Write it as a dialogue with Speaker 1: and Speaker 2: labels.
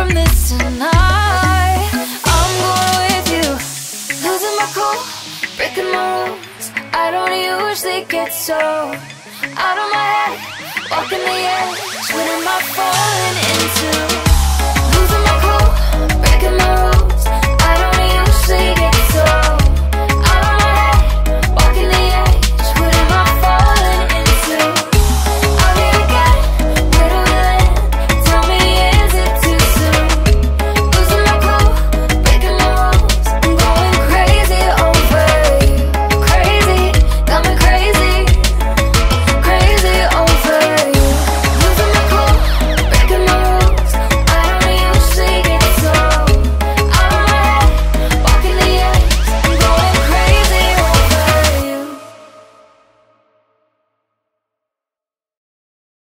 Speaker 1: from this tonight. I'm going with you. Losing my cool, breaking my rules. I don't usually get so out of my head. Walking the edge, when am falling into